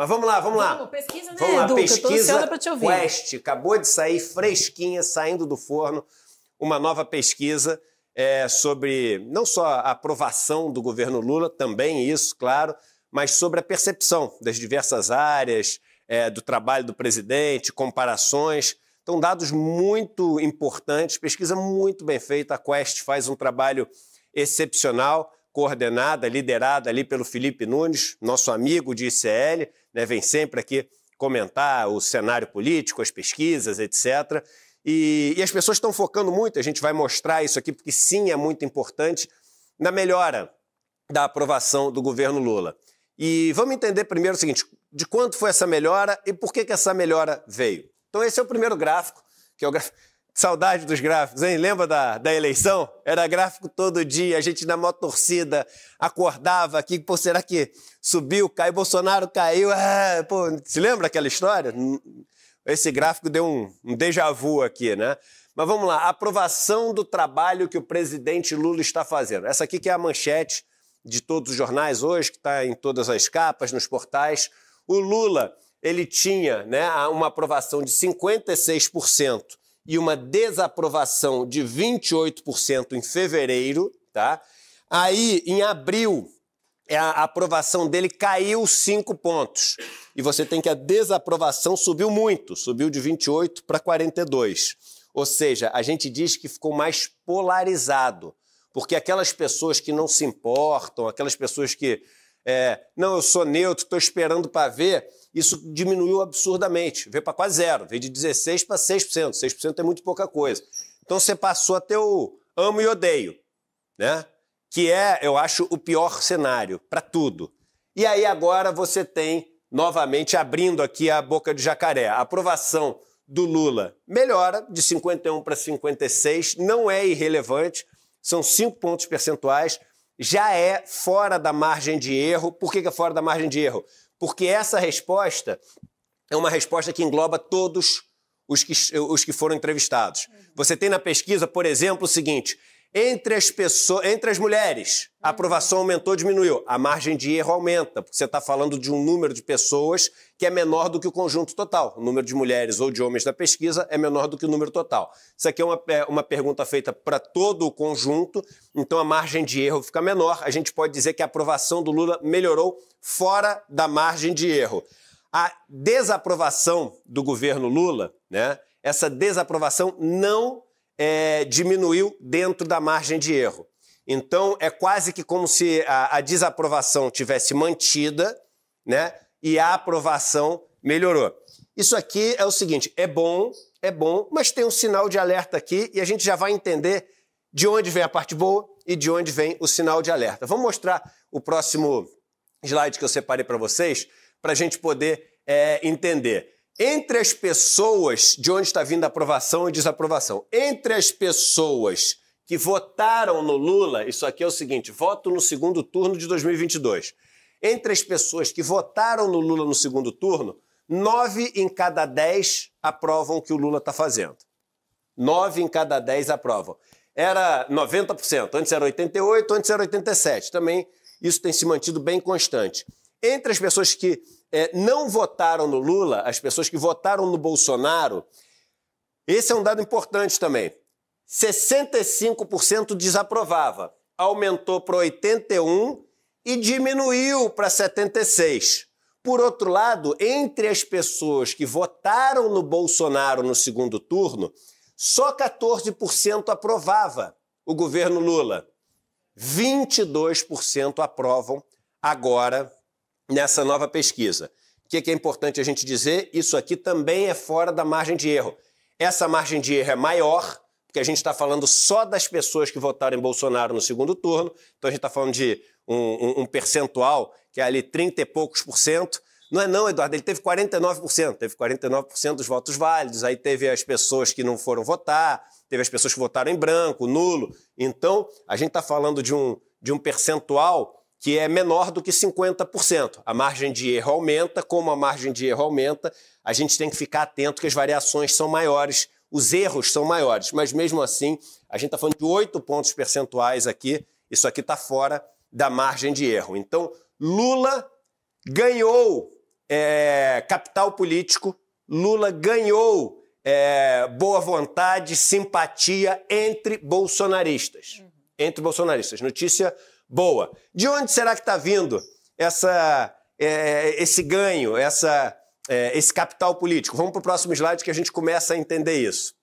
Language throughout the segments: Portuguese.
Mas vamos lá, vamos lá. Vamos, pesquisa, né, Vamos lá, pesquisa pra te ouvir. Quest, acabou de sair fresquinha, saindo do forno, uma nova pesquisa é, sobre não só a aprovação do governo Lula, também isso, claro, mas sobre a percepção das diversas áreas, é, do trabalho do presidente, comparações. Então, dados muito importantes, pesquisa muito bem feita. A Quest faz um trabalho excepcional, coordenada, liderada ali pelo Felipe Nunes, nosso amigo de ICL, né, vem sempre aqui comentar o cenário político, as pesquisas, etc. E, e as pessoas estão focando muito, a gente vai mostrar isso aqui, porque sim, é muito importante, na melhora da aprovação do governo Lula. E vamos entender primeiro o seguinte: de quanto foi essa melhora e por que, que essa melhora veio. Então, esse é o primeiro gráfico, que é o gráfico. Saudade dos gráficos, hein? Lembra da, da eleição? Era gráfico todo dia, a gente na maior torcida acordava aqui, pô, será que subiu, caiu, Bolsonaro caiu? Ah, pô, se lembra aquela história? Esse gráfico deu um, um déjà vu aqui, né? Mas vamos lá, aprovação do trabalho que o presidente Lula está fazendo. Essa aqui que é a manchete de todos os jornais hoje, que está em todas as capas, nos portais. O Lula, ele tinha né, uma aprovação de 56% e uma desaprovação de 28% em fevereiro, tá? Aí, em abril, a aprovação dele caiu 5 pontos. E você tem que a desaprovação subiu muito, subiu de 28 para 42. Ou seja, a gente diz que ficou mais polarizado. Porque aquelas pessoas que não se importam, aquelas pessoas que, é, não, eu sou neutro, estou esperando para ver, isso diminuiu absurdamente. Veio para quase zero, veio de 16% para 6%. 6% é muito pouca coisa. Então você passou a ter o amo e odeio, né? que é, eu acho, o pior cenário para tudo. E aí agora você tem, novamente, abrindo aqui a boca de jacaré, a aprovação do Lula melhora de 51 para 56, não é irrelevante, são cinco pontos percentuais, já é fora da margem de erro. Por que é fora da margem de erro? Porque essa resposta é uma resposta que engloba todos os que, os que foram entrevistados. Você tem na pesquisa, por exemplo, o seguinte: entre as pessoas, entre as mulheres, a aprovação aumentou ou diminuiu? A margem de erro aumenta, porque você está falando de um número de pessoas que é menor do que o conjunto total. O número de mulheres ou de homens da pesquisa é menor do que o número total. Isso aqui é uma, é uma pergunta feita para todo o conjunto, então a margem de erro fica menor. A gente pode dizer que a aprovação do Lula melhorou fora da margem de erro. A desaprovação do governo Lula, né? Essa desaprovação não é, diminuiu dentro da margem de erro. Então, é quase que como se a, a desaprovação tivesse mantida, né? E a aprovação melhorou. Isso aqui é o seguinte: é bom, é bom, mas tem um sinal de alerta aqui e a gente já vai entender de onde vem a parte boa e de onde vem o sinal de alerta. Vamos mostrar o próximo slide que eu separei para vocês, para a gente poder é, entender entre as pessoas, de onde está vindo a aprovação e desaprovação, entre as pessoas que votaram no Lula, isso aqui é o seguinte: voto no segundo turno de 2022. Entre as pessoas que votaram no Lula no segundo turno, nove em cada dez aprovam o que o Lula está fazendo. Nove em cada dez aprovam. Era 90%, antes era 88%, antes era 87%. Também isso tem se mantido bem constante. Entre as pessoas que é, não votaram no Lula, as pessoas que votaram no Bolsonaro, esse é um dado importante também. 65% desaprovava, aumentou para 81 e diminuiu para 76. Por outro lado, entre as pessoas que votaram no Bolsonaro no segundo turno, só 14% aprovava o governo Lula. 22% aprovam agora nessa nova pesquisa. O que é importante a gente dizer? Isso aqui também é fora da margem de erro. Essa margem de erro é maior, porque a gente está falando só das pessoas que votaram em Bolsonaro no segundo turno, então a gente está falando de um, um, um, percentual que é ali 30 e poucos por cento. Não é não, Eduardo, ele teve 49%, teve 49% dos votos válidos, aí teve as pessoas que não foram votar, teve as pessoas que votaram em branco, nulo. Então, a gente está falando de um, de um percentual que é menor do que 50%. A margem de erro aumenta, como a margem de erro aumenta, a gente tem que ficar atento que as variações são maiores, os erros são maiores, mas mesmo assim, a gente está falando de 8 pontos percentuais aqui, isso aqui está fora da margem de erro. Então, Lula ganhou é, capital político, Lula ganhou é, boa vontade, simpatia entre bolsonaristas. Uhum. Entre bolsonaristas. Notícia boa. De onde será que está vindo essa, é, esse ganho, essa, é, esse capital político? Vamos para o próximo slide que a gente começa a entender isso.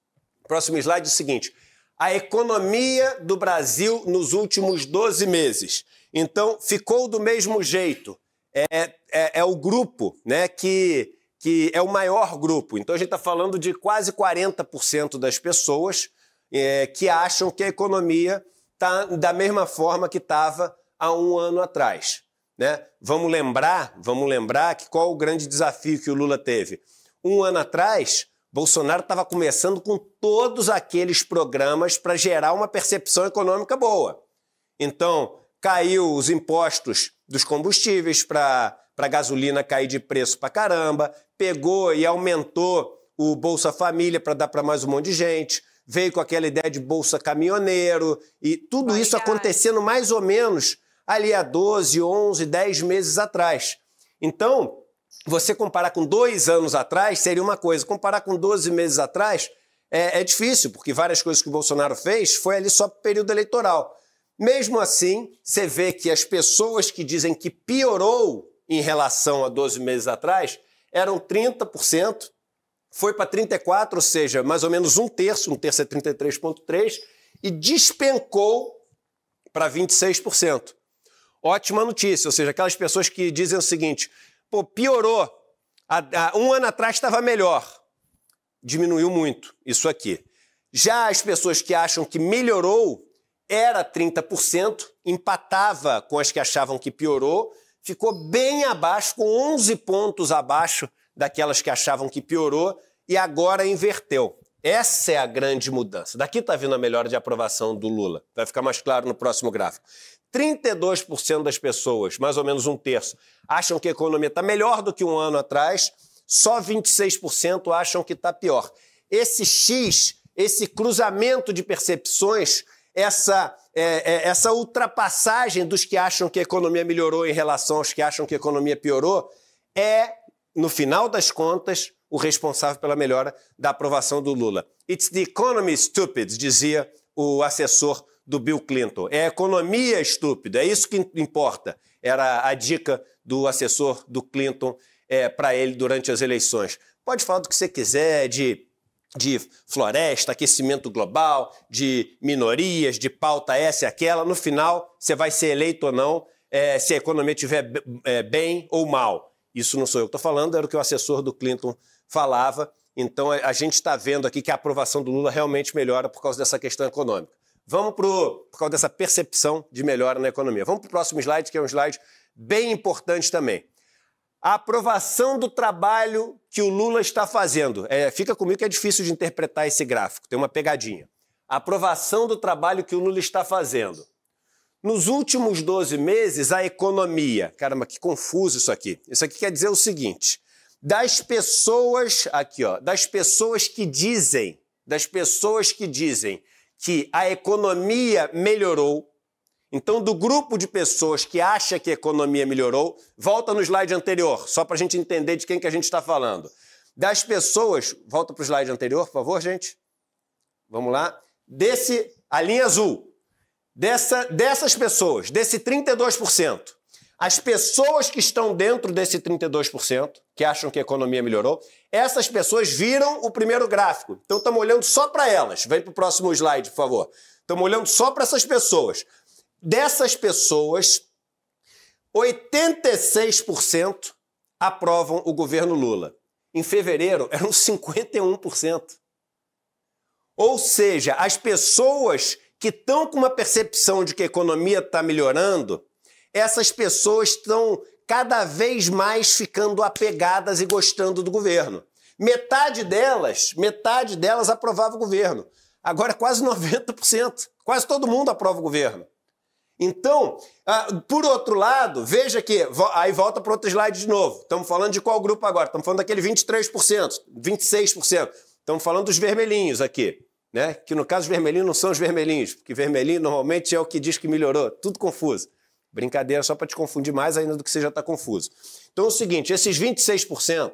Próximo slide é o seguinte: a economia do Brasil nos últimos 12 meses. Então, ficou do mesmo jeito. É, é, é o grupo né, que, que é o maior grupo. Então, a gente está falando de quase 40% das pessoas é, que acham que a economia está da mesma forma que estava há um ano atrás. Né? Vamos lembrar, vamos lembrar que qual o grande desafio que o Lula teve? Um ano atrás, Bolsonaro estava começando com todos aqueles programas para gerar uma percepção econômica boa. Então, caiu os impostos dos combustíveis para a gasolina cair de preço para caramba, pegou e aumentou o Bolsa Família para dar para mais um monte de gente, veio com aquela ideia de Bolsa Caminhoneiro, e tudo Vai isso acontecendo mais ou menos ali há 12, 11, 10 meses atrás. Então, você comparar com dois anos atrás seria uma coisa, comparar com 12 meses atrás é, é difícil, porque várias coisas que o Bolsonaro fez foi ali só período eleitoral. Mesmo assim, você vê que as pessoas que dizem que piorou em relação a 12 meses atrás eram 30%, foi para 34%, ou seja, mais ou menos um terço, um terço é 33,3%, e despencou para 26%. Ótima notícia, ou seja, aquelas pessoas que dizem o seguinte: Pô, piorou. um ano atrás estava melhor. Diminuiu muito isso aqui. Já as pessoas que acham que melhorou era 30%, empatava com as que achavam que piorou, ficou bem abaixo, com 11 pontos abaixo daquelas que achavam que piorou e agora inverteu. Essa é a grande mudança. Daqui está vindo a melhora de aprovação do Lula. Vai ficar mais claro no próximo gráfico. 32% das pessoas, mais ou menos um terço, acham que a economia está melhor do que um ano atrás, só 26% acham que está pior. Esse X, esse cruzamento de percepções, essa, é, é, essa ultrapassagem dos que acham que a economia melhorou em relação aos que acham que a economia piorou, é, no final das contas, o responsável pela melhora da aprovação do Lula. It's the economy stupid, dizia o assessor do Bill Clinton. É a economia estúpida, é isso que importa. Era a dica do assessor do Clinton é, para ele durante as eleições. Pode falar do que você quiser, de, de floresta, aquecimento global, de minorias, de pauta essa e aquela. No final, você vai ser eleito ou não, é, se a economia estiver é, bem ou mal. Isso não sou eu que estou falando, era o que o assessor do Clinton falava. Então, a gente está vendo aqui que a aprovação do Lula realmente melhora por causa dessa questão econômica. Vamos pro, por causa dessa percepção de melhora na economia. Vamos para o próximo slide, que é um slide bem importante também. A aprovação do trabalho que o Lula está fazendo. É, fica comigo que é difícil de interpretar esse gráfico, tem uma pegadinha. A aprovação do trabalho que o Lula está fazendo. Nos últimos 12 meses, a economia. Caramba, que confuso isso aqui. Isso aqui quer dizer o seguinte: das pessoas, aqui ó, das pessoas que dizem, das pessoas que dizem que a economia melhorou. Então, do grupo de pessoas que acha que a economia melhorou, volta no slide anterior, só para a gente entender de quem que a gente está falando. Das pessoas, volta para o slide anterior, por favor, gente. Vamos lá. Desse, a linha azul. Dessa, dessas pessoas, desse 32%, as pessoas que estão dentro desse 32%, que acham que a economia melhorou, essas pessoas viram o primeiro gráfico. Então estamos olhando só para elas. Vem para o próximo slide, por favor. Estamos olhando só para essas pessoas. Dessas pessoas, 86% aprovam o governo Lula. Em fevereiro, eram 51%. Ou seja, as pessoas que estão com uma percepção de que a economia está melhorando essas pessoas estão cada vez mais ficando apegadas e gostando do governo. Metade delas, metade delas aprovava o governo. Agora quase 90%. Quase todo mundo aprova o governo. Então, ah, por outro lado, veja que, aí volta para outro slide de novo. Estamos falando de qual grupo agora? Estamos falando daquele 23%, 26%. Estamos falando dos vermelhinhos aqui. Né? Que no caso os vermelhinhos não são os vermelhinhos, porque vermelhinho normalmente é o que diz que melhorou. Tudo confuso. Brincadeira só para te confundir mais ainda do que você já está confuso. Então é o seguinte: esses 26%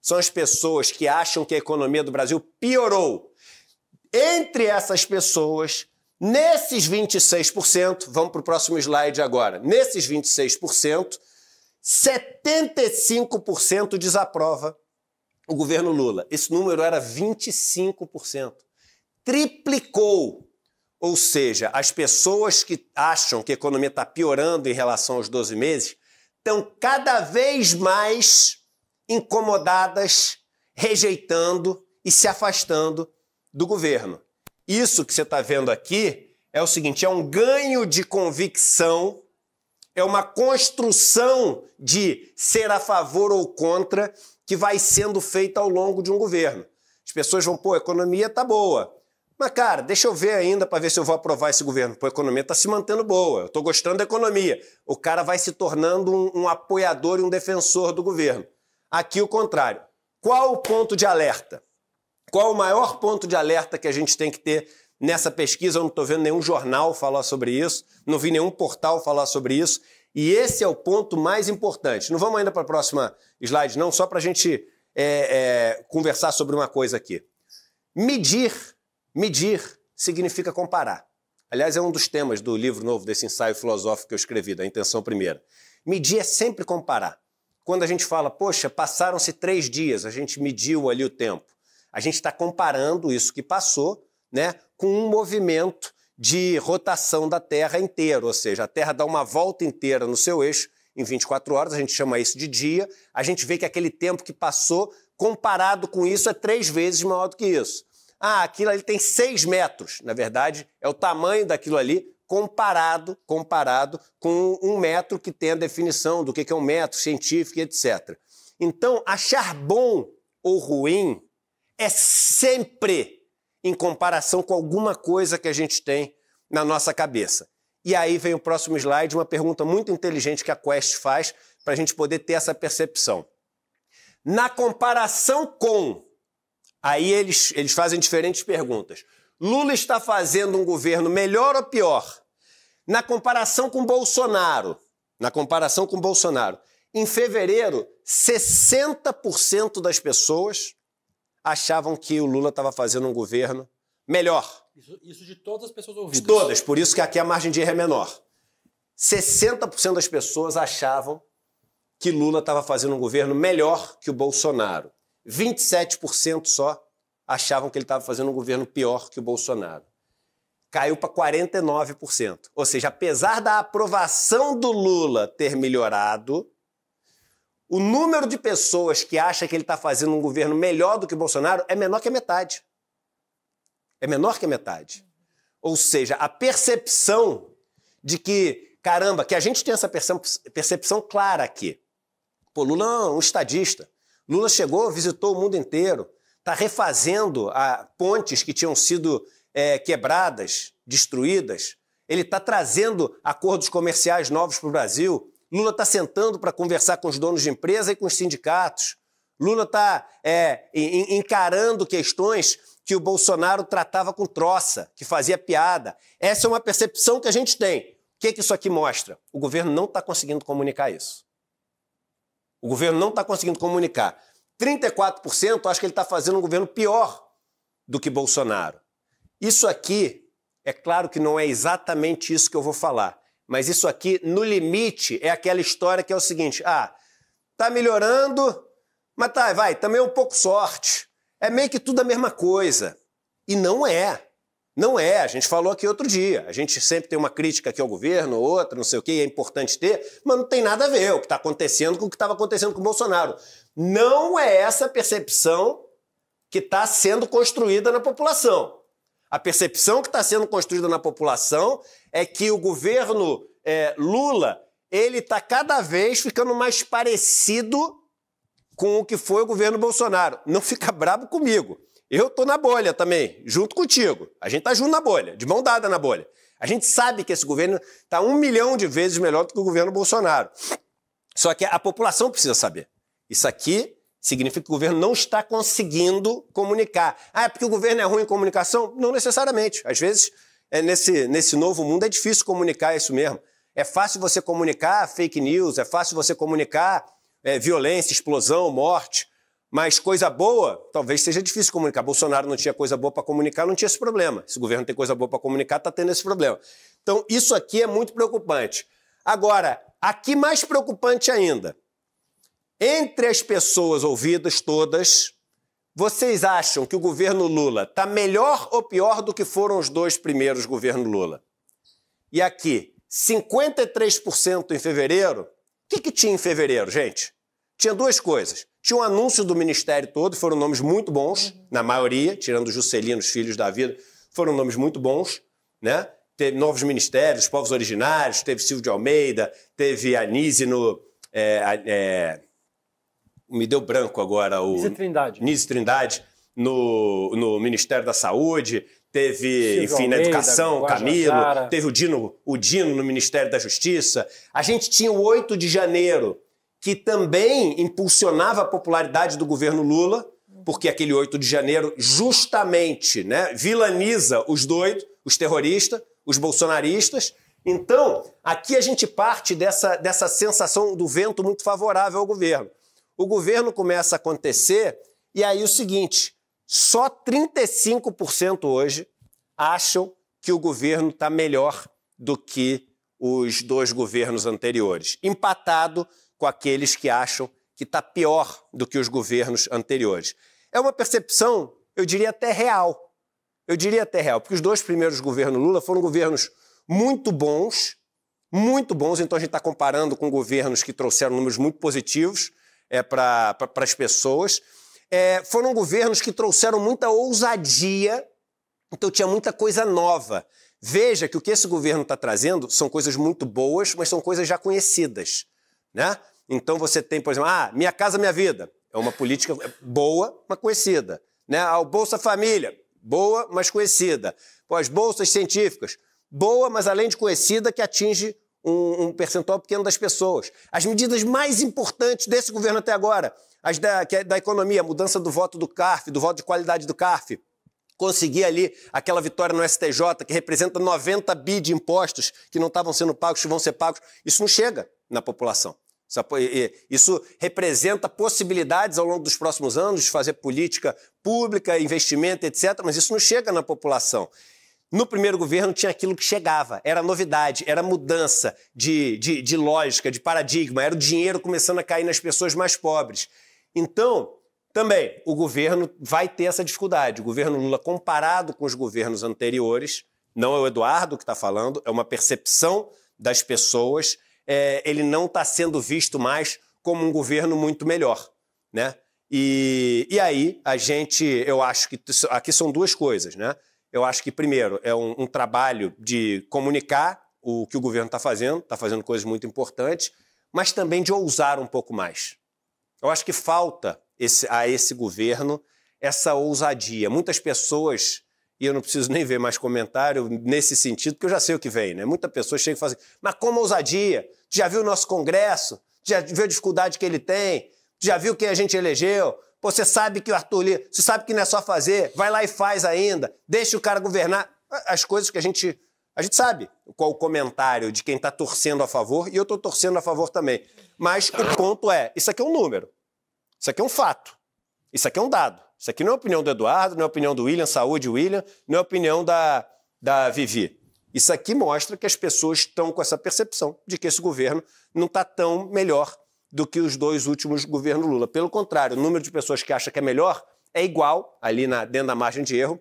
são as pessoas que acham que a economia do Brasil piorou. Entre essas pessoas, nesses 26%, vamos para o próximo slide agora. Nesses 26%, 75% desaprova o governo Lula. Esse número era 25%. Triplicou. Ou seja, as pessoas que acham que a economia está piorando em relação aos 12 meses estão cada vez mais incomodadas, rejeitando e se afastando do governo. Isso que você está vendo aqui é o seguinte: é um ganho de convicção, é uma construção de ser a favor ou contra que vai sendo feita ao longo de um governo. As pessoas vão, pô, a economia tá boa. Mas, cara, deixa eu ver ainda para ver se eu vou aprovar esse governo. Pô, a economia está se mantendo boa, eu estou gostando da economia. O cara vai se tornando um, um apoiador e um defensor do governo. Aqui o contrário. Qual o ponto de alerta? Qual o maior ponto de alerta que a gente tem que ter nessa pesquisa? Eu não estou vendo nenhum jornal falar sobre isso, não vi nenhum portal falar sobre isso. E esse é o ponto mais importante. Não vamos ainda para a próxima slide, não, só para a gente é, é, conversar sobre uma coisa aqui. Medir, medir significa comparar. Aliás, é um dos temas do livro novo, desse ensaio filosófico que eu escrevi, da intenção primeira. Medir é sempre comparar. Quando a gente fala, poxa, passaram-se três dias, a gente mediu ali o tempo. A gente está comparando isso que passou né, com um movimento de rotação da Terra inteira, ou seja, a Terra dá uma volta inteira no seu eixo em 24 horas, a gente chama isso de dia, a gente vê que aquele tempo que passou, comparado com isso, é três vezes maior do que isso. Ah, aquilo ali tem seis metros. Na verdade, é o tamanho daquilo ali comparado, comparado com um metro que tem a definição do que é um metro científico, etc. Então, achar bom ou ruim é sempre em comparação com alguma coisa que a gente tem na nossa cabeça. E aí vem o próximo slide, uma pergunta muito inteligente que a Quest faz para a gente poder ter essa percepção. Na comparação com, aí eles, eles fazem diferentes perguntas. Lula está fazendo um governo melhor ou pior? Na comparação com Bolsonaro, na comparação com Bolsonaro, em fevereiro, 60% das pessoas achavam que o Lula estava fazendo um governo melhor. Isso, isso, de todas as pessoas ouvidas. De todas, por isso que aqui a margem de erro é menor. 60% das pessoas achavam que Lula estava fazendo um governo melhor que o Bolsonaro. 27% só achavam que ele estava fazendo um governo pior que o Bolsonaro. Caiu para 49%. Ou seja, apesar da aprovação do Lula ter melhorado, o número de pessoas que acha que ele está fazendo um governo melhor do que o Bolsonaro é menor que a metade. É menor que a metade. Ou seja, a percepção de que, caramba, que a gente tem essa percepção clara aqui. Pô, Lula é um estadista. Lula chegou, visitou o mundo inteiro, está refazendo a, pontes que tinham sido é, quebradas, destruídas. Ele está trazendo acordos comerciais novos para o Brasil. Lula está sentando para conversar com os donos de empresa e com os sindicatos. Lula está é, encarando questões que o Bolsonaro tratava com troça, que fazia piada. Essa é uma percepção que a gente tem. O que, que isso aqui mostra? O governo não está conseguindo comunicar isso. O governo não está conseguindo comunicar. 34% acho que ele está fazendo um governo pior do que Bolsonaro. Isso aqui, é claro que não é exatamente isso que eu vou falar, mas isso aqui, no limite, é aquela história que é o seguinte: ah, tá melhorando, mas tá, vai, também é um pouco sorte. É meio que tudo a mesma coisa. E não é. Não é. A gente falou aqui outro dia. A gente sempre tem uma crítica aqui ao governo, outra, não sei o que, é importante ter, mas não tem nada a ver o que está acontecendo com o que estava acontecendo com o Bolsonaro. Não é essa percepção que está sendo construída na população. A percepção que está sendo construída na população é que o governo é, Lula ele está cada vez ficando mais parecido com o que foi o governo Bolsonaro. Não fica bravo comigo. Eu tô na bolha também, junto contigo. A gente tá junto na bolha, de mão dada na bolha. A gente sabe que esse governo está um milhão de vezes melhor do que o governo Bolsonaro. Só que a população precisa saber. Isso aqui significa que o governo não está conseguindo comunicar. Ah, é porque o governo é ruim em comunicação? Não necessariamente. Às vezes, é nesse, nesse novo mundo é difícil comunicar isso mesmo. É fácil você comunicar fake news, é fácil você comunicar é, violência, explosão, morte. Mas coisa boa, talvez seja difícil comunicar. Bolsonaro não tinha coisa boa para comunicar, não tinha esse problema. Se o governo tem coisa boa para comunicar, está tendo esse problema. Então, isso aqui é muito preocupante. Agora, aqui mais preocupante ainda. Entre as pessoas ouvidas todas, vocês acham que o governo Lula está melhor ou pior do que foram os dois primeiros governos Lula? E aqui, 53% em fevereiro. O que, que tinha em fevereiro, gente? Tinha duas coisas. Tinha um anúncio do ministério todo, foram nomes muito bons, na maioria, tirando Juscelino, os filhos da vida, foram nomes muito bons, né? Teve novos ministérios, povos originários, teve Silvio de Almeida, teve Anise no. É, é, me deu branco agora o. Nise Trindade. Nise Trindade no, no Ministério da Saúde, teve, Silvio enfim, Almeida, na educação, Camilo, teve o Dino, o Dino no Ministério da Justiça. A gente tinha o 8 de janeiro, que também impulsionava a popularidade do governo Lula, porque aquele 8 de janeiro justamente né, vilaniza os doidos, os terroristas, os bolsonaristas. Então, aqui a gente parte dessa, dessa sensação do vento muito favorável ao governo. O governo começa a acontecer, e aí o seguinte: só 35% hoje acham que o governo está melhor do que os dois governos anteriores, empatado com aqueles que acham que está pior do que os governos anteriores. É uma percepção, eu diria até real. Eu diria até real, porque os dois primeiros governos Lula foram governos muito bons, muito bons, então a gente está comparando com governos que trouxeram números muito positivos é, para pra, as pessoas. É, foram governos que trouxeram muita ousadia, então tinha muita coisa nova. Veja que o que esse governo está trazendo são coisas muito boas, mas são coisas já conhecidas né? Então você tem, por exemplo, ah, Minha Casa Minha Vida. É uma política boa, mas conhecida. Né? A Bolsa Família, boa, mas conhecida. As bolsas científicas, boa, mas além de conhecida, que atinge um, um, percentual pequeno das pessoas. As medidas mais importantes desse governo até agora, as da, é da economia, a mudança do voto do CARF, do voto de qualidade do CARF, conseguir ali aquela vitória no STJ, que representa 90 bi de impostos que não estavam sendo pagos, que vão ser pagos, isso não chega na população. Isso representa possibilidades ao longo dos próximos anos de fazer política pública, investimento, etc., mas isso não chega na população. No primeiro governo tinha aquilo que chegava, era novidade, era mudança de, de, de lógica, de paradigma, era o dinheiro começando a cair nas pessoas mais pobres. Então, também, o governo vai ter essa dificuldade. O governo Lula, comparado com os governos anteriores, não é o Eduardo que está falando, é uma percepção das pessoas é, ele não está sendo visto mais como um governo muito melhor, né? E, e aí a gente, eu acho que aqui são duas coisas, né? Eu acho que primeiro é um, um trabalho de comunicar o que o governo está fazendo, está fazendo coisas muito importantes, mas também de ousar um pouco mais. Eu acho que falta esse, a esse governo essa ousadia. Muitas pessoas e eu não preciso nem ver mais comentário nesse sentido, porque eu já sei o que vem, né? Muita pessoa chega e fala assim, mas como ousadia? Já viu o nosso Congresso? Já viu a dificuldade que ele tem? Já viu quem a gente elegeu? Pô, você sabe que o Arthur Lira, você sabe que não é só fazer, vai lá e faz ainda, deixa o cara governar. As coisas que a gente. A gente sabe qual o comentário de quem está torcendo a favor, e eu estou torcendo a favor também. Mas o ponto é: isso aqui é um número, isso aqui é um fato, isso aqui é um dado. Isso aqui não é opinião do Eduardo, não é opinião do William, saúde, William, não é opinião da, da Vivi. Isso aqui mostra que as pessoas estão com essa percepção de que esse governo não está tão melhor do que os dois últimos governos Lula. Pelo contrário, o número de pessoas que acha que é melhor é igual, ali na, dentro da margem de erro,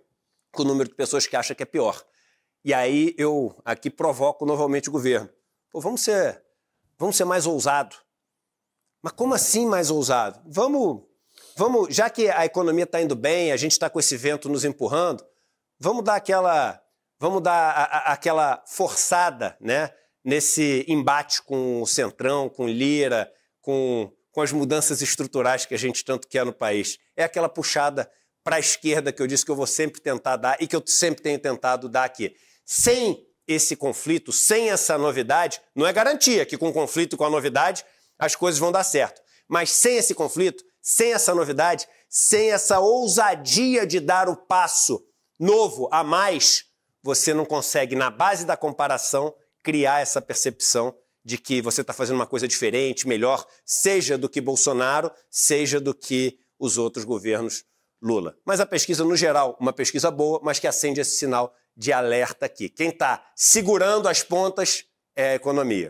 com o número de pessoas que acha que é pior. E aí eu aqui provoco novamente o governo. Pô, vamos ser, vamos ser mais ousado. Mas como assim mais ousado? Vamos Vamos, já que a economia está indo bem, a gente está com esse vento nos empurrando, vamos dar aquela, vamos dar a, a, aquela forçada, né? Nesse embate com o Centrão, com Lira, com, com as mudanças estruturais que a gente tanto quer no país. É aquela puxada para a esquerda que eu disse que eu vou sempre tentar dar e que eu sempre tenho tentado dar aqui. Sem esse conflito, sem essa novidade, não é garantia que com o conflito e com a novidade as coisas vão dar certo. Mas sem esse conflito, sem essa novidade, sem essa ousadia de dar o passo novo a mais, você não consegue, na base da comparação, criar essa percepção de que você está fazendo uma coisa diferente, melhor, seja do que Bolsonaro, seja do que os outros governos Lula. Mas a pesquisa, no geral, uma pesquisa boa, mas que acende esse sinal de alerta aqui. Quem está segurando as pontas é a economia.